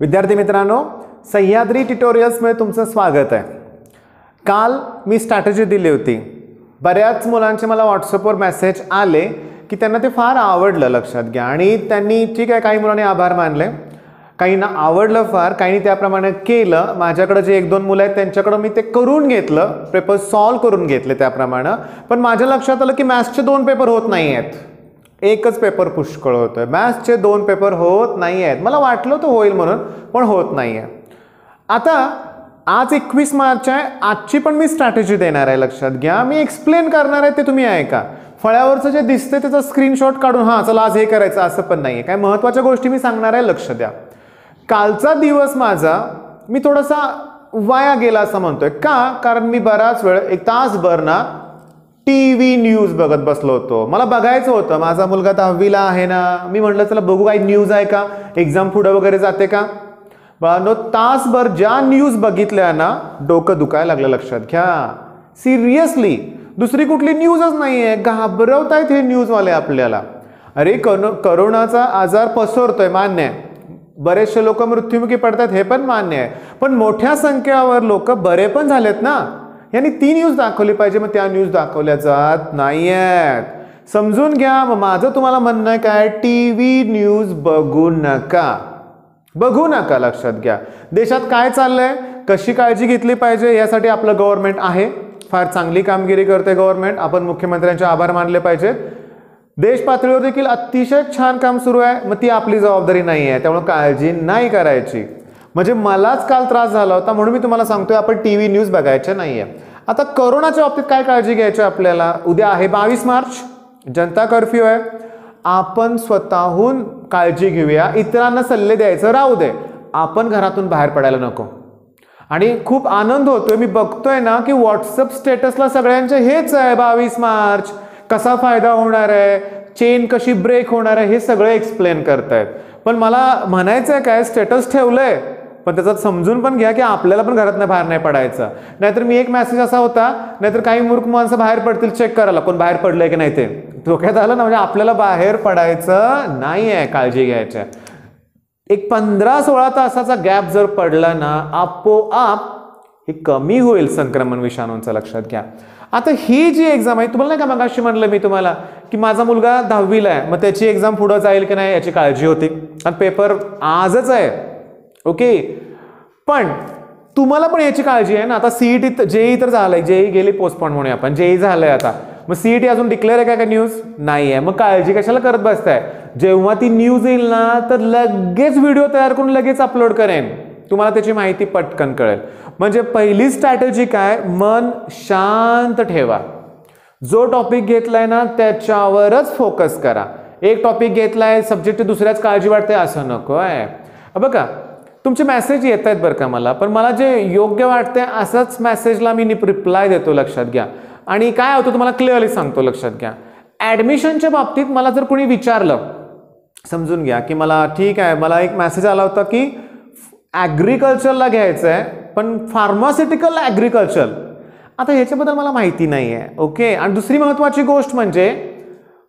विद्यार्थी मित्रांनो सह्याद्री ट्युटोरियल्समध्ये तुमचं स्वागत आहे. काल मी स्ट्रॅटजी दिली होती. बऱ्याच मुलांचे मला व्हॉट्सअपवर मेसेज आले की त्यांना ते फार आवडलं लक्षात घ्या. आणि त्यांनी ठीक आहे काही मुलांनी आभार मानले. काहींना आवडलं फार काहींनी त्याप्रमाणे केलं. माझ्याकडं जे एक दोन मुलं आहेत त्यांच्याकडं मी ते करून घेतलं. पेपर सॉल्व करून घेतले त्याप्रमाणे. पण माझ्या लक्षात आलं की मॅथ्सचे दोन पेपर होत नाही आहेत एकच पेपर पुष्कळ होतोय. मॅथ्सचे दोन पेपर होत नाही आहेत मला वाटलं तर होईल म्हणून पण होत नाही आहे आता आज एकवीस मार्च आहे. आजची पण मी स्ट्रॅटेजी देणार आहे. लक्षात घ्या. मी एक्सप्लेन करणार आहे ते तुम्ही ऐका. फळ्यावरचं जे दिसतंय त्याचा स्क्रीनशॉट काढून हां चला आज हे करायचं. असं पण नाही आहे काय महत्त्वाच्या गोष्टी मी सांगणार आहे लक्ष द्या. कालचा दिवस माझा मी थोडासा वाया गेला असं म्हणतोय. का? कारण मी बराच वेळ एक तासभर ना टी व्ही न्यूज बघत बसलो होतो. मला बघायचं होतं. माझा मुलगा दहावीला आहे ना. मी म्हटलं चला बघू काही न्यूज आहे का? एक्झाम पुढं वगैरे जाते का? बाळांनो तासभर ज्या न्यूज बघितल्या ना डोकं दुखायला लागलं लक्षात घ्या. सिरियसली दुसरी कुठली न्यूजच नाही आहे घाबरवतायत हे न्यूजवाले आपल्याला. अरे करो करोनाचा आजार पसरतोय मान्य आहे. बरेचसे लोक मृत्युमुखी पडतात हे पण मान्य आहे. पण मोठ्या संख्येवर लोक बरे पण झालेत ना. यांनी ती न्यूज दाखवली पाहिजे मग त्या न्यूज दाखवल्या जात नाही आहेत समजून घ्या मग माझं तुम्हाला म्हणणं आहे काय? टी व्ही न्यूज बघू नका. बघू नका लक्षात घ्या. देशात काय चाललंय? कशी काळजी घेतली पाहिजे? यासाठी आपलं गव्हर्नमेंट आहे. फार चांगली कामगिरी करते गव्हर्नमेंट आपण मुख्यमंत्र्यांचे आभार मानले पाहिजेत. देश पातळीवर देखील अतिशय छान काम सुरू आहे. मग ती आपली जबाबदारी नाही आहे त्यामुळे काळजी नाही करायची. म्हणजे मलाच काल त्रास झाला होता म्हणून मी तुम्हाला सांगतोय आपण टी व्ही न्यूज बघायच्या नाही आहे आता करोनाच्या बाबतीत काय काळजी घ्यायची आपल्याला? उद्या आहे बावीस मार्च जनता कर्फ्यू आहे. आपण स्वतःहून काळजी घेऊया. इतरांना सल्ले द्यायचं राहू दे. आपण घरातून बाहेर पडायला नको. आणि खूप आनंद होतोय मी बघतोय ना की व्हॉट्सअप स्टेटसला सगळ्यांचे हेच आहे बावीस मार्च. कसा फायदा होणार आहे? चेन कशी ब्रेक होणार आहे? हे सगळं एक्सप्लेन करतायत. पण मला म्हणायचं आहे काय स्टेटस ठेवलंय. पण त्याचं समजून पण घ्या की आपल्याला पण घरातनं बाहेर नाही पडायचं. नाहीतर मी एक मेसेज असा होता नाहीतर काही मूर्ख माणसं बाहेर पडतील चेक करायला. कोण बाहेर पडलंय की नाही ते? धोक्यात आलं ना म्हणजे आपल्याला बाहेर पडायचं नाही आहे काळजी घ्यायच्या एक पंधरा सोळा तासाचा गॅप जर पडला ना आपोआप हे कमी होईल संक्रमण विषाणूंचं लक्षात घ्या. आता ही जी एक्झाम आहे तुम्हाला नाही का मगाशी म्हणलं मी तुम्हाला की माझा मुलगा दहावीला आहे मग त्याची एक्झाम पुढं जाईल की नाही याची काळजी होती. आणि पेपर आजच आहे. ओके? पण तुम्हाला पण याची काळजी आहे ना? आता सीईटी जेई तर झालंय. जेई गेली पोस्टपॉन म्हणूया आपण. जेई झालंय आता. मग सीईटी अजून डिक्लेअर आहे का काय न्यूज नाही आहे मग काळजी कशाला करत बसताय? जेव्हा ती न्यूज येईल ना तर लगेच व्हिडिओ तयार करून लगेच अपलोड करेन. तुम्हाला त्याची माहिती पटकन कळेल. म्हणजे पहिली स्ट्रॅटेजी काय? मन शांत ठेवा. जो टॉपिक घेतलाय ना त्याच्यावरच फोकस करा. एक टॉपिक घेतलाय सब्जेक्ट दुसऱ्याच काळजी वाटते असं नको आहे बघा तुमचे मेसेज येत आहेत बरं का मला पण मला जे योग्य वाटतंय असंच मेसेजला मी रिप्लाय देतो लक्षात घ्या. आणि काय होतं तुम्हाला क्लिअरली सांगतो लक्षात घ्या. ॲडमिशनच्या बाबतीत मला जर कोणी विचारलं समजून घ्या की मला ठीक आहे मला एक मेसेज आला होता की ॲग्रिकल्चरला घ्यायचं आहे पण फार्मास्युटिकल ॲग्रिकल्चर आता ह्याच्याबद्दल मला माहिती नाही आहे ओके आणि दुसरी महत्त्वाची गोष्ट म्हणजे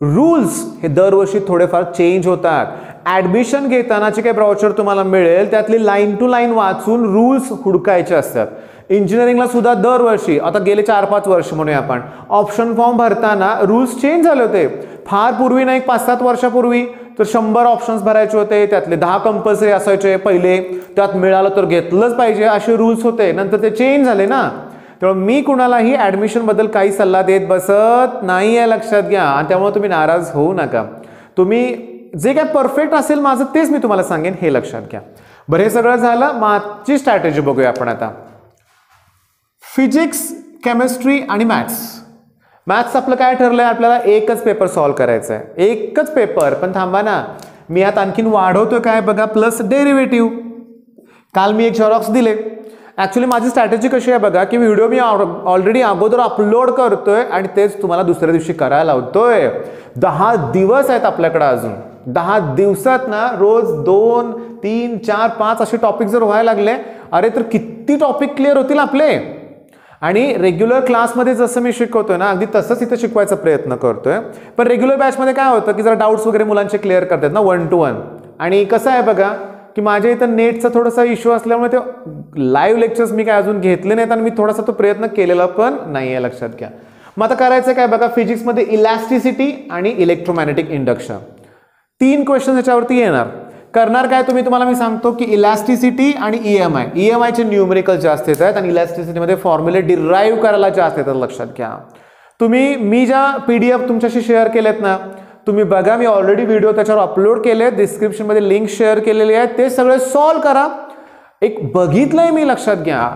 रूल्स हे दरवर्षी थोडेफार चेंज होतात. ॲडमिशन घेताना जे काही ब्राउचर तुम्हाला मिळेल. त्यातली लाईन टू लाईन वाचून रूल्स हुडकायचे असतात. इंजिनिअरिंगला सुद्धा दरवर्षी आता गेले चार पाच वर्ष म्हणूया आपण ऑप्शन फॉर्म भरताना रूल्स चेंज झाले होते. फार पूर्वी ना एक पाच सात वर्षापूर्वी तर शंभर ऑप्शन्स भरायचे होते. त्यातले दहा कंपल्सरी असायचे पहिले. त्यात मिळालं तर घेतलंच पाहिजे असे रूल्स होते. नंतर ते चेंज झाले ना. त्यामुळे मी कुणालाही ॲडमिशनबद्दल काही सल्ला देत बसत नाही आहे लक्षात घ्या. आणि त्यामुळे तुम्ही नाराज होऊ नका. तुम्ही जे काय परफेक्ट असेल माझं तेच मी तुम्हाला सांगेन हे लक्षात घ्या. बरं हे सगळं झालं मागची स्ट्रॅटेजी बघूया आपण आता. फिजिक्स केमिस्ट्री आणि मॅथ्स मॅथ्स आपलं काय ठरलं आहे आपल्याला एकच पेपर सॉल्व करायचं आहे एकच पेपर पण थांबा ना. मी यात आणखीन वाढवतोय काय बघा प्लस डेरिव्हेटिव्ह काल मी एक झेरॉक्स दिले. ॲक्च्युली माझी स्ट्रॅटेजी कशी आहे बघा की व्हिडिओ मी ऑलरेडी अगोदर अपलोड करतोय आणि तेच तुम्हाला दुसऱ्या दिवशी करायला लावतोय. दहा दिवस आहेत आपल्याकडे अजून. दहा दिवसात ना रोज दोन तीन चार पाच असे टॉपिक जर व्हायला लागले अरे तर किती टॉपिक क्लिअर होतील आपले? आणि रेग्युलर क्लासमध्ये जसं मी शिकवतोय ना अगदी तसंच इथं शिकवायचा प्रयत्न करतोय. पण रेग्युलर बॅचमध्ये काय होतं की जरा डाऊट्स वगैरे मुलांचे क्लिअर करतात ना वन टू वन आणि कसं आहे बघा की माझ्या इथं नेटचा थोडासा इश्यू असल्यामुळे ते लाईव्ह लेक्चर्स मी काय अजून घेतले नाहीत आणि मी थोडासा तो प्रयत्न केलेला पण नाही आहे लक्षात घ्या. मग आता करायचं काय बघा फिजिक्समध्ये इलॅस्टिसिटी आणि इलेक्ट्रोमॅग्नेटिक इंडक्शन तीन क्वेश्चन याच्यावरती येणार. करणार काय तुम्ही? तुम्हाला मी सांगतो की इलॅस्टिसिटी आणि E M I E M आयचे न्यूमरिकल जास्त येत आहेत आणि इलॅस्टिसिटीमध्ये फॉर्म्युले डिराईव्ह करायला जास्त येतात लक्षात घ्या. तुम्ही मी ज्या पी डी एफ तुमच्याशी शेअर केलेत ना तुम्ही बघा मी ऑलरेडी व्हिडिओ त्याच्यावर अपलोड केले डिस्क्रिप्शनमध्ये लिंक शेअर केलेली आहे ते सगळे सॉल्व करा. एक बघितलंय मी लक्षात घ्या.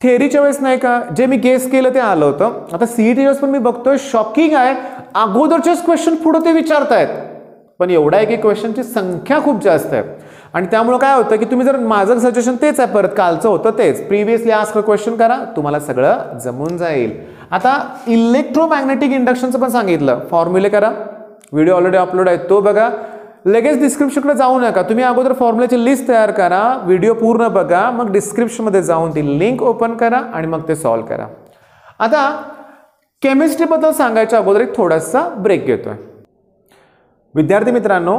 थेअरीच्या वेळेस नाही का जे मी गेस केलं ते आलं होतं. आता सीईटी वेळेस पण मी बघतोय शॉकिंग आहे. अगोदरचेच क्वेश्चन पुढे ते विचारतायत. पण एवढा आहे की क्वेश्चनची संख्या खूप जास्त आहे. आणि त्यामुळं काय होतं की तुम्ही जर माझं सजेशन तेच आहे परत कालचं होतं तेच. प्रिव्हियसली आस्क क्वेश्चन करा तुम्हाला सगळं जमून जाईल. आता इलेक्ट्रोमॅग्नेटिक इंडक्शनचं पण सांगितलं. फॉर्म्युले करा. व्हिडिओ ऑलरेडी अपलोड आहे. तो बघा. लगेच डिस्क्रिप्शनकडे जाऊ नका. तुम्ही अगोदर फॉर्म्युलेची लिस्ट तयार करा. व्हिडिओ पूर्ण बघा. मग डिस्क्रिप्शनमध्ये जाऊन ती लिंक ओपन करा आणि मग ते सॉल्व करा. आता केमिस्ट्रीबद्दल सांगायच्या अगोदर एक थोडासा ब्रेक घेतोय. विद्यार्थी मित्रांनो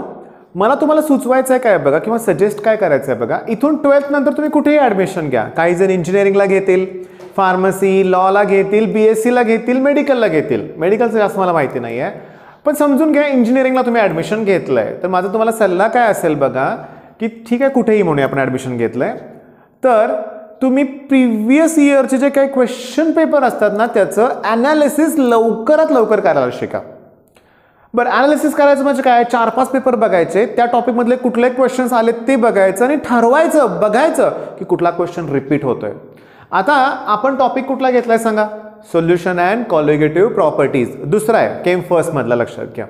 मला तुम्हाला सुचवायचं आहे काय बघा किंवा सजेस्ट काय करायचं आहे बघा? इथून ट्वेल्थ नंतर तुम्ही कुठेही ॲडमिशन घ्या. काही जण इंजिनिअरिंगला घेतील फार्मसी लॉला घेतील बी एस सीला घेतील मेडिकलला घेतील. मेडिकलचं जास्त मला माहिती नाही आहे पण समजून घ्या इंजिनिअरिंगला तुम्ही ॲडमिशन घेतलं आहे तर माझा तुम्हाला सल्ला काय असेल बघा की ठीक आहे कुठेही म्हणूया आपण ॲडमिशन घेतलं आहे तर तुम्ही प्रिव्हियस इयरचे जे काही क्वेश्चन पेपर असतात ना त्याचं ॲनालिसिस लवकरात लवकर करायला शिका. बरं ॲनालिसिस करायचं म्हणजे काय? चार पाच पेपर बघायचे त्या टॉपिकमधले कुठले क्वेश्चन्स आले ते बघायचं आणि ठरवायचं बघायचं की कुठला क्वेश्चन रिपीट होतोय. आता आपण टॉपिक कुठला घेतलाय सांगा? सोल्युशन अँड कॉलिगेटिव्ह प्रॉपर्टीज दुसरा आहे केम फर्स्टमधला लक्षात घ्या.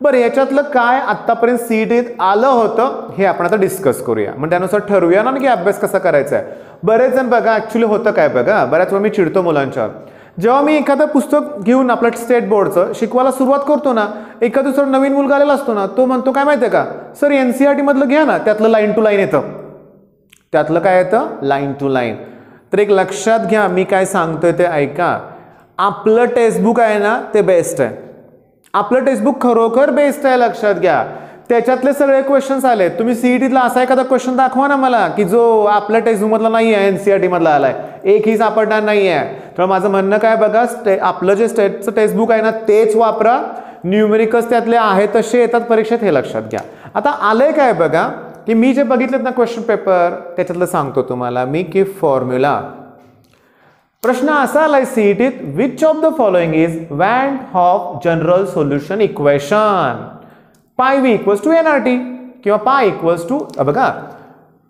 बरं याच्यातलं काय आत्तापर्यंत सीईटीत आलं होतं हे आपण आता डिस्कस करूया. मग त्यानुसार ठरवूया ना की अभ्यास कसा करायचा आहे. बरेच जण बघा ॲक्च्युली होतं काय बघा? बऱ्याच वेळा मी चिडतो मुलांच्यावर. जेव्हा मी एखादं पुस्तक घेऊन आपलं स्टेट बोर्डचं शिकवायला सुरुवात करतो ना एखादा दुसरा नवीन मुलगा आलेला असतो ना तो म्हणतो काय माहिती आहे का सर एन सी आर टीमधलं घ्या ना त्यातलं लाईन टू लाईन येतं. त्यातलं काय येतं? लाईन टू लाईन तर एक लक्षात घ्या मी काय सांगतोय ते ऐका. आपलं टेक्स्टबुक आहे ना ते बेस्ट आहे. आपलं टेक्स्टबुक खरोखर बेस्ट आहे लक्षात घ्या. त्याच्यातले सगळे क्वेश्चन्स आले तुम्ही सीईटीतला असा एखादा क्वेश्चन दाखवा ना मला की जो आपल्या टेक्स्टबुकमधला नाही आहे एन सी आर टीमधला आला आहे एकही सापडणार नाही आहे तर माझं म्हणणं काय बघा स्टे आपलं जे स्टेटचं टेक्स्टबुक आहे ना तेच वापरा. न्यूमेरिकस त्यातले आहे तसे येतात परीक्षेत हे लक्षात घ्या. आता आलंय काय बघा की मी जे बघितलेत ना क्वेश्चन पेपर त्याच्यातलं सांगतो तुम्हाला मी की फॉर्म्युला प्रश्न असा आलाय सीईटीत which of the following is van't Hoff general solution equation pi V equals to N R T किंवा पाय इक्वल्स टू बघा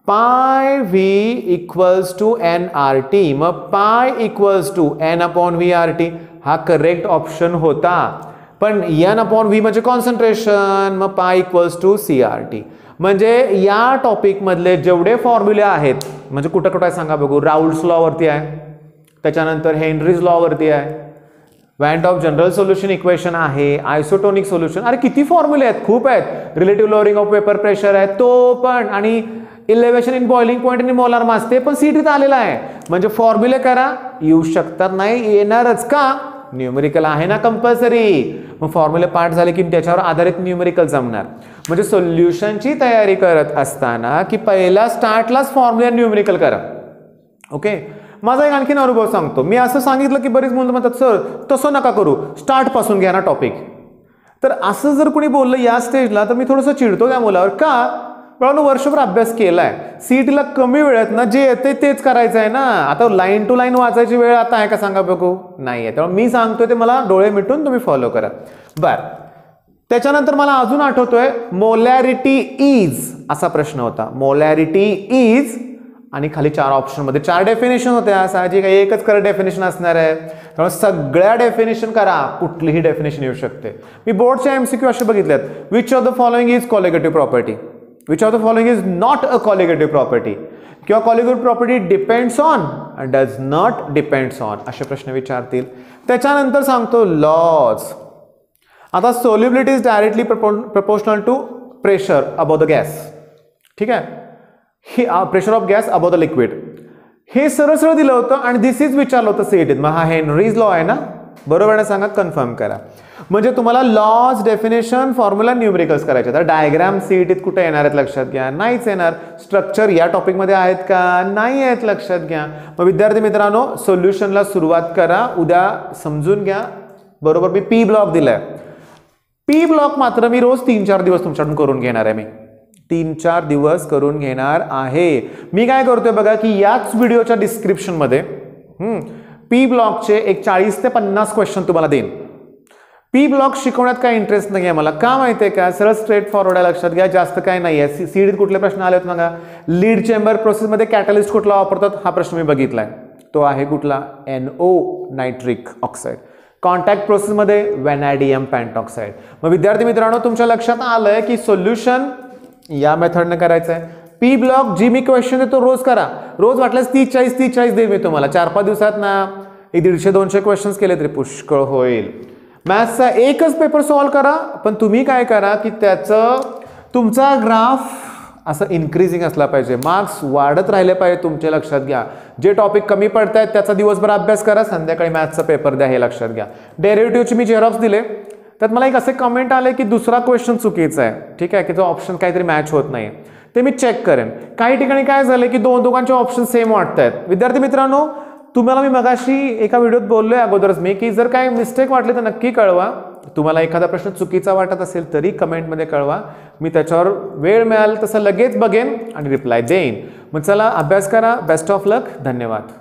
pi V equals to N R T मग pi equals to N upon V R T हा correct option होता. पण N upon V म्हणजे concentration मग pi equals to C R T म्हणजे या टॉपिकमधले जेवढे फॉर्म्युले आहेत म्हणजे कुठं कुठं आहे सांगा बघू. राऊल्ड्स लॉवरती आहे. त्याच्यानंतर हेनरीज लॉवरती आहे. Van't Hoff general solution equation आहे. आयसोटोनिक सोल्युशन अरे किती फॉर्म्युले आहेत? खूप आहेत. Relative lowering of vapour pressure आहे. तो पण. आणि इलेव्हेशन इन बॉइलिंग पॉईंट आणि मोलार मास ते पण सीटीत आलेला आहे. म्हणजे फॉर्म्युले करा येऊ शकतात नाही येणारच का? न्यूमेरिकल आहे ना कंपल्सरी मग फॉर्म्युले पाठ झाले की त्याच्यावर आधारित न्यूमेरिकल जमणार. म्हणजे सोल्युशनची तयारी करत असताना की पहिला स्टार्टलाच फॉर्म्युला न्यूमेरिकल करा. ओके माझा एक आणखीन अनुभव सांगतो. मी असं सांगितलं की बरीच मुलं म्हणतात सर तसं नका करू. स्टार्टपासून घ्या ना टॉपिक तर असं जर कोणी बोललं या स्टेजला तर मी थोडंसं चिडतो त्या मुलावर. का? पण वर्षभर अभ्यास केलाय. सीईटीला कमी वेळेत ना जे येते तेच करायचं आहे ना. आता लाईन टू लाईन वाचायची वेळ आता आहे का सांगा बघू. नाही आहे त्यामुळे मी सांगतोय ते मला डोळे मिटून तुम्ही फॉलो करा. बर. त्याच्यानंतर मला अजून आठवतोय मोलॅरिटी इज असा प्रश्न होता. मोलॅरिटी इज आणि खाली चार ऑप्शनमध्ये चार डेफिनेशन होत्या. साहजिक काही एकच खरं डेफिनेशन असणार आहे. त्यामुळे सगळ्या डेफिनेशन करा. कुठलीही डेफिनेशन येऊ शकते. मी बोर्डचे एमसीक्यू असे बघितलेत which of the following is colligative property which of the following is not a colligative property किंवा colligative property depends on does not depends on असे प्रश्न विचारतील त्याच्यानंतर सांगतो लॉज आता solubility is directly proportional to pressure above the gas ठीक आहे हे pressure of gas above the liquid हे सरळ सरळ दिलं होतं आणि दिस इज विचारलं होतं सीईटीत मग हा हेनरीज लॉ आहे ना बरोबर आहे ना सांगा कन्फर्म करा म्हणजे तुम्हाला लॉज डेफिनेशन फॉर्म्युला न्यूमरिकल्स करायचे तर डायग्राम सीईटीत कुठे येणार आहेत लक्षात घ्या. नाहीच येणार. स्ट्रक्चर या टॉपिकमध्ये आहेत का? नाही आहेत लक्षात घ्या. मग विद्यार्थी मित्रांनो सोल्युशनला सुरुवात करा. उद्या समजून घ्या. बरोबर मी पी ब्लॉक दिलाय. पी ब्लॉक मात्र मी रोज तीन चार दिवस तुमच्याकडून करून घेणार आहे मी. तीन चार दिवस करून घेणार आहे. मी काय करतोय बघा की याच व्हिडिओच्या डिस्क्रिप्शनमध्ये पी ब्लॉकचे एक चाळीस ते पन्नास क्वेश्चन तुम्हाला देईन. पी ब्लॉक शिकवण्यात काय इंटरेस्ट नाही आहे मला. का माहिती आहे का? सरळ स्ट्रेट फॉरवर्ड आहे लक्षात घ्या जास्त काय नाही आहे सी सीडीत कुठले प्रश्न आले आहेत बघा लीड चेंबर प्रोसेसमध्ये कॅटलिस्ट कुठला वापरतात? हा प्रश्न मी बघितलाय. तो आहे कुठला? N O nitric oxide contact प्रोसेसमध्ये व्हॅनॅडियम पॅन्टॉक्साईड मग विद्यार्थी मित्रांनो तुमच्या लक्षात आलंय की सोल्युशन या मेथडनं करायचं आहे पी ब्लॉक जी मी क्वेश्चन देतो रोज करा. रोज वाटल्यास तीस चाळीस तीस चाळीस देईल मी तुम्हाला. चार पाच दिवसात ना एक दीडशे दोनशे क्वेश्चन्स केले तरी पुष्कळ होईल. मॅथ्सचा एकच पेपर सॉल्व करा पण तुम्ही काय करा की त्याचं तुमचा ग्राफ असं इन्क्रीजिंग असला पाहिजे. मार्क्स वाढत राहिले पाहिजे तुमच्या लक्षात घ्या. जे टॉपिक कमी पडत आहेत त्याचा दिवसभर अभ्यास करा संध्याकाळी मॅथ्सचा पेपर द्या हे लक्षात घ्या. डेरिव्हेटिव्हचे मी जेरॉक्स दिले. त्यात मला एक असे कमेंट आले की दुसरा क्वेश्चन चुकीचा आहे. ठीक आहे की जो ऑप्शन काहीतरी मॅच होत नाही ते मी चेक करेन. काही ठिकाणी काय झालं की दोन दोघांचे ऑप्शन सेम वाटत आहेत विद्यार्थी मित्रांनो तुम्हाला मी मगाशी एका व्हिडिओत बोललोय अगोदरच मी की जर काय मिस्टेक वाटली तर नक्की कळवा. तुम्हाला एखादा प्रश्न चुकीचा वाटत असेल तरी कमेंटमध्ये कळवा. मी त्याच्यावर वेळ मिळाल तसं लगेच बघेन आणि रिप्लाय देईन. मग चला अभ्यास करा. बेस्ट ऑफ लक धन्यवाद.